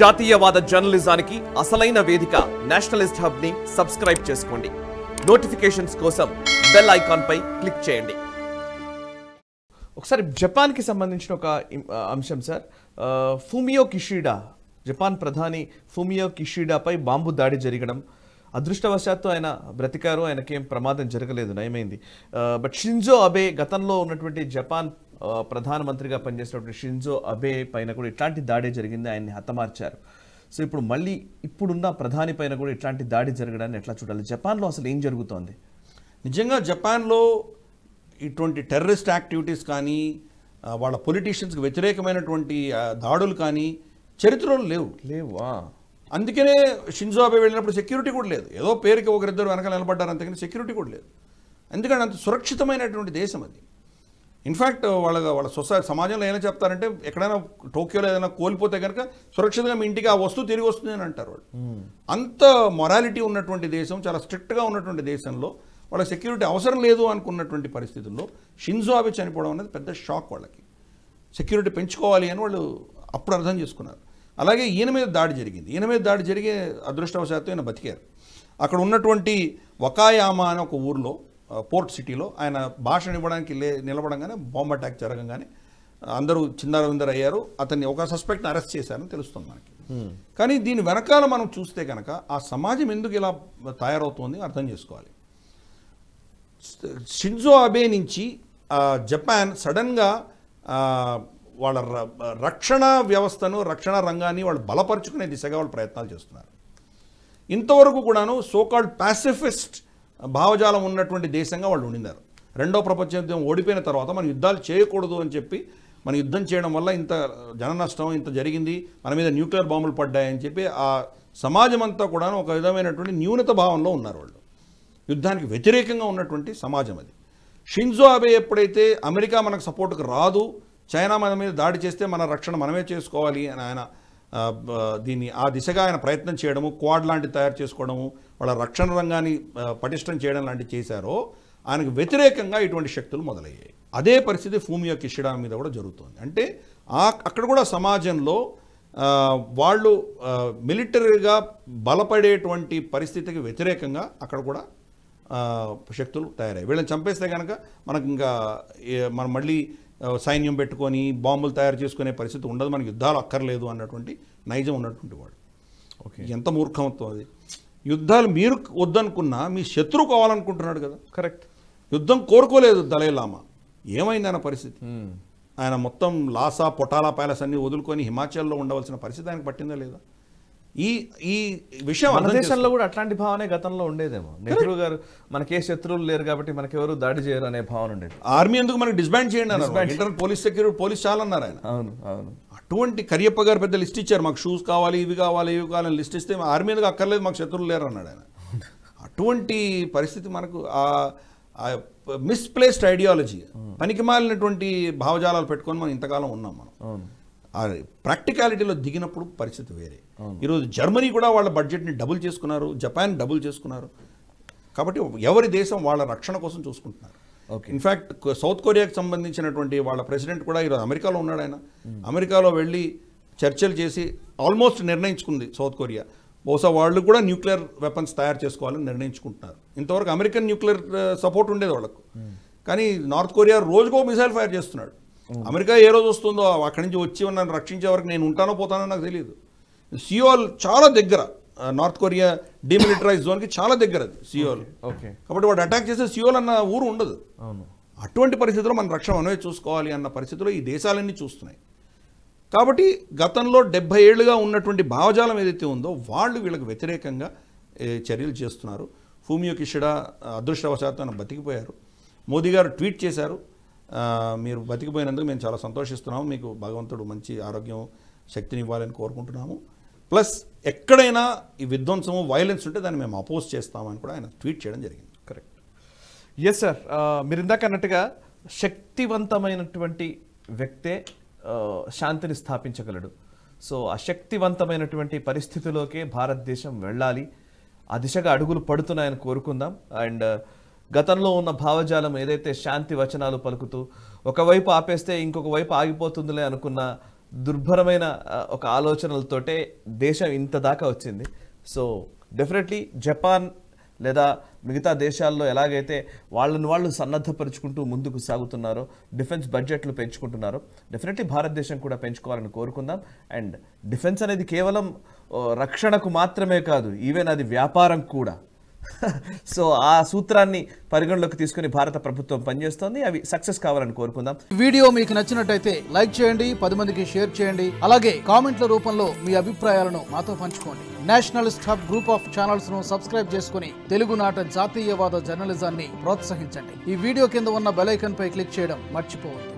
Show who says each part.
Speaker 1: జాతీయవాద జర్నలిజానికి అసలైన వేదిక నేషనలిస్ట్ హబ్ని సబ్స్క్రైబ్ చేసుకోండి. నోటిఫికేషన్స్ కోసం బెల్ ఐకాన్ పై క్లిక్ చేయండి. ఒకసారి జపాన్కి సంబంధించిన ఒక అంశం sir. Fumio Fumio Kishida Japan ప్రధాని ఫూమియో కిషిడాపై బాంబు దాడి జరగడం అదృష్టవశాత్తు ఆయన బ్రతికారు ఆయనకేం ప్రమాదం జరగలేదు నయమైంది. బట్ షింజో అబే గతంలో ఉన్నటువంటి జపాన్ ప్రధానమంత్రిగా పనిచేసినటువంటి షింజో అబే పైన కూడా ఇట్లాంటి దాడి జరిగింది. ఆయన్ని హతమార్చారు. సో ఇప్పుడు మళ్ళీ ఇప్పుడున్న ప్రధాని పైన కూడా ఇట్లాంటి దాడి జరగడాన్ని ఎట్లా చూడాలి? జపాన్లో అసలు ఏం జరుగుతోంది?
Speaker 2: నిజంగా జపాన్లో ఇటువంటి టెర్రరిస్ట్ యాక్టివిటీస్ కానీ వాళ్ళ పొలిటీషియన్స్కి వ్యతిరేకమైనటువంటి దాడులు కానీ చరిత్రలో లేవు.
Speaker 1: లేవా?
Speaker 2: అందుకనే షింజో అబే వెళ్ళినప్పుడు సెక్యూరిటీ కూడా లేదు. ఏదో పేరుకి ఒకరిద్దరు వెనకాల నిలబడ్డారు అంతకని సెక్యూరిటీ కూడా లేదు. ఎందుకంటే అంత సురక్షితమైనటువంటి దేశం అది. ఇన్ఫ్యాక్ట్ వాళ్ళ వాళ్ళ సొసైటీ సమాజంలో ఏమైనా చెప్తారంటే ఎక్కడైనా టోక్యోలో ఏదైనా కోల్పోతే కనుక సురక్షితంగా మీ ఇంటికి ఆ వస్తువు తిరిగి వస్తుంది అని అంటారు వాళ్ళు. అంత మొరాలిటీ ఉన్నటువంటి దేశం చాలా స్ట్రిక్ట్గా ఉన్నటువంటి దేశంలో వాళ్ళ సెక్యూరిటీ అవసరం లేదు అనుకున్నటువంటి పరిస్థితుల్లో షింజో అబే చనిపోవడం అనేది పెద్ద షాక్ వాళ్ళకి. సెక్యూరిటీ పెంచుకోవాలి అని వాళ్ళు అప్పుడు అర్థం చేసుకున్నారు. అలాగే ఈయన మీద దాడి జరిగింది. ఈయన మీద దాడి జరిగే అదృష్టవశాత్తు ఈయన బతికారు. అక్కడ ఉన్నటువంటి వకాయామా అనే ఒక ఊర్లో పోర్ట్ సిటీలో ఆయన భాషణ ఇవ్వడానికి లే నిలబడంగానే బాంబ్ అటాక్ జరగంగానే అందరూ చిందరవిందర్ అయ్యారు. అతన్ని ఒక సస్పెక్ట్ని అరెస్ట్ చేశారని తెలుస్తుంది మనకి. కానీ దీని వెనకాల మనం చూస్తే కనుక ఆ సమాజం ఎందుకు ఇలా తయారవుతోంది అర్థం చేసుకోవాలి. షింజో అబే నుంచి జపాన్ సడన్గా వాళ్ళ రక్షణ వ్యవస్థను రక్షణ రంగాన్ని వాళ్ళు బలపరుచుకునే దిశగా వాళ్ళు ప్రయత్నాలు చేస్తున్నారు. ఇంతవరకు కూడాను సోకాల్డ్ పాసిఫిస్ట్ భావజాలం ఉన్నటువంటి దేశంగా వాళ్ళు ఉండినారు. రెండో ప్రపంచ యుద్ధం ఓడిపోయిన తర్వాత మనం యుద్ధాలు చేయకూడదు అని చెప్పి మన యుద్ధం చేయడం వల్ల ఇంత జన నష్టం ఇంత జరిగింది మన మీద న్యూక్లియర్ బాంబులు పడ్డాయని చెప్పి ఆ సమాజం అంతా కూడాను ఒక విధమైనటువంటి న్యూనత భావంలో ఉన్నారు వాళ్ళు. యుద్ధానికి వ్యతిరేకంగా ఉన్నటువంటి సమాజం అది. షింజో అబే ఎప్పుడైతే అమెరికా మనకు సపోర్ట్కి రాదు చైనా మన మీద దాడి చేస్తే మన రక్షణ మనమే చేసుకోవాలి అని ఆయన దీన్ని ఆ దిశగా ఆయన ప్రయత్నం చేయడము క్వాడ్ లాంటివి తయారు చేసుకోవడము వాళ్ళ రక్షణ రంగాన్ని పటిష్టం చేయడం లాంటివి చేశారో ఆయనకు వ్యతిరేకంగా ఇటువంటి శక్తులు మొదలయ్యాయి. అదే పరిస్థితి ఫూమియో కిషిడా మీద కూడా జరుగుతుంది. అంటే ఆ అక్కడ కూడా సమాజంలో వాళ్ళు మిలిటరీగా బలపడేటువంటి పరిస్థితికి వ్యతిరేకంగా అక్కడ కూడా శక్తులు తయారయ్యాయి. వీళ్ళని చంపేస్తే కనుక మనకు ఇంకా మనం మళ్ళీ సైన్యం పెట్టుకొని బాంబులు తయారు చేసుకునే పరిస్థితి ఉండదు మనకి యుద్ధాలు అక్కర్లేదు అన్నటువంటి నైజం ఉన్నటువంటి వాడు.
Speaker 1: ఓకే.
Speaker 2: ఎంత మూర్ఖమత్వం అది. యుద్ధాలు మీరు వద్దనుకున్నా మీ శత్రువు కావాలనుకుంటున్నాడు కదా.
Speaker 1: కరెక్ట్.
Speaker 2: యుద్ధం కోరుకోలేదు దలైలామా ఏమైంది ఆయన పరిస్థితి? ఆయన మొత్తం లాసా పొటాలా ప్యాలెస్ అన్ని వదులుకొని హిమాచల్లో ఉండవలసిన పరిస్థితి ఆయనకు పట్టిందా లేదా? ఈ ఈ విషయం
Speaker 1: మన దేశంలో కూడా అట్లాంటి భావనే గతంలో ఉండేదేమో. నెహ్రూ గారు మనకే శత్రువులు లేరు కాబట్టి మనకెవరు దాడి చేయరు అనే భావన ఉండేది.
Speaker 2: ఆర్మీ ఎందుకు మనకి డిస్బాండ్ చేయండి అన్నారు. ఇంటర్నల్ పోలీస్ సెక్యూరిటీ పోలీస్ చాలన్నారు ఆయన.
Speaker 1: అవును అవును.
Speaker 2: అటువంటి కరియప్ప గారు పెద్ద లిస్ట్ ఇచ్చారు. మాకు షూస్ కావాలి ఇవి కావాలి ఇవి కావాలని లిస్ట్ ఇస్తే ఆర్మీ ఎందుకు అక్కర్లేదు మాకు శత్రువులు లేరు అన్నాడు ఆయన. అటువంటి పరిస్థితి మనకు ఆ మిస్ప్లేస్డ్ ఐడియాలజీ పనికి మాలినటువంటి భావజాలాలు పెట్టుకొని మనం ఇంతకాలం ఉన్నాం మనం. ఆ ప్రాక్టికాలిటీలో దిగినప్పుడు పరిస్థితి వేరే. ఈరోజు జర్మనీ కూడా వాళ్ళ బడ్జెట్ని డబుల్ చేసుకున్నారు జపాన్ డబుల్ చేసుకున్నారు. కాబట్టి ఎవరి దేశం వాళ్ళ రక్షణ కోసం చూసుకుంటున్నారు.
Speaker 1: Okay.
Speaker 2: ఇన్ఫ్యాక్ట్ సౌత్ కొరియాకి సంబంధించినటువంటి వాళ్ళ ప్రెసిడెంట్ కూడా ఈరోజు అమెరికాలో ఉన్నాడు ఆయన. అమెరికాలో వెళ్ళి చర్చలు చేసి ఆల్మోస్ట్ నిర్ణయించుకుంది సౌత్ కొరియా. బహుశా వాళ్ళు కూడా న్యూక్లియర్ వెపన్స్ తయారు చేసుకోవాలని నిర్ణయించుకుంటున్నారు. ఇంతవరకు అమెరికన్ న్యూక్లియర్ సపోర్ట్ ఉండేది వాళ్ళకు. కానీ నార్త్ కొరియా రోజుకో మిసైల్ ఫైర్ చేస్తున్నాడు. అమెరికా ఏ రోజు వస్తుందో అక్కడి నుంచి వచ్చి నన్ను రక్షించే వరకు నేను ఉంటానో పోతానో నాకు తెలియదు సియోల్ చాలా దగ్గర నార్త్ కొరియా డిమిలిటరైజ్ జోన్కి చాలా దగ్గర అది సియోల్.
Speaker 1: ఓకే
Speaker 2: కాబట్టి వాడు అటాక్ చేస్తే సియోల్ అన్న ఊరు ఉండదు.
Speaker 1: అవును.
Speaker 2: అటువంటి పరిస్థితుల్లో మన రక్షణ మనమే చూసుకోవాలి అన్న పరిస్థితిలో ఈ దేశాలన్నీ చూస్తున్నాయి. కాబట్టి గతంలో డెబ్బై ఏళ్ళుగా ఉన్నటువంటి భావజాలం ఏదైతే ఉందో వాళ్ళు వీళ్ళకి వ్యతిరేకంగా చర్యలు చేస్తున్నారు. ఫూమియో కిషిడా అదృష్టవశాత్తు ఆయన బతికిపోయారు. మోదీ గారు ట్వీట్ చేశారు. మీరు బతికిపోయినందుకు మేము చాలా సంతోషిస్తున్నాము. మీకు భగవంతుడు మంచి ఆరోగ్యం శక్తిని ఇవ్వాలని కోరుకుంటున్నాము. ప్లస్ ఎక్కడైనా ఈ విధ్వంసము వైలెన్స్ ఉంటే దాన్ని మేము అపోజ్ చేస్తామని కూడా ఆయన ట్వీట్ చేయడం జరిగింది.
Speaker 1: కరెక్ట్ ఎస్ సార్ మీరు ఇందాక అన్నట్టుగా శక్తివంతమైనటువంటి వ్యక్తే శాంతిని స్థాపించగలడు. సో ఆ శక్తివంతమైనటువంటి పరిస్థితిలోకే భారతదేశం వెళ్ళాలి. ఆ దిశగా అడుగులు పడుతున్నాయని కోరుకుందాం. అండ్ గతంలో ఉన్న భావజాలం ఏదైతే శాంతి వచనాలు పలుకుతూ ఒకవైపు ఆపేస్తే ఇంకొక వైపు ఆగిపోతుందిలే అనుకున్న దుర్భరమైన ఒక ఆలోచనలతోటే దేశం ఇంత దాకా వచ్చింది. సో డెఫినెట్లీ జపాన్ లేదా మిగతా దేశాల్లో ఎలాగైతే వాళ్ళని వాళ్ళు సన్నద్ధపరుచుకుంటూ ముందుకు సాగుతున్నారో డిఫెన్స్ బడ్జెట్లు పెంచుకుంటున్నారో డెఫినెట్లీ భారతదేశం కూడా పెంచుకోవాలని కోరుకుందాం. అండ్ డిఫెన్స్ అనేది కేవలం రక్షణకు మాత్రమే కాదు ఈవెన్ అది వ్యాపారం కూడా. సో ఆ సూత్రాన్ని పరిగణలోకి తీసుకుని భారత ప్రభుత్వం పనిచేస్తోంది. అవి సక్సెస్ కావాలని కోరుకుందాం.
Speaker 3: వీడియో మీకు నచ్చినట్టయితే లైక్ చేయండి పది మందికి షేర్ చేయండి అలాగే కామెంట్ల రూపంలో మీ అభిప్రాయాలను మాతో పంచుకోండి. నేషనలిస్ట్ హబ్ గ్రూప్ ఆఫ్ ఛానల్స్ను సబ్స్క్రైబ్ చేసుకుని తెలుగునాట జాతీయవాద జర్నలిజాన్ని ప్రోత్సహించండి. ఈ వీడియో కింద ఉన్న బెలైకన్ పై క్లిక్ చేయడం మర్చిపోవద్దు.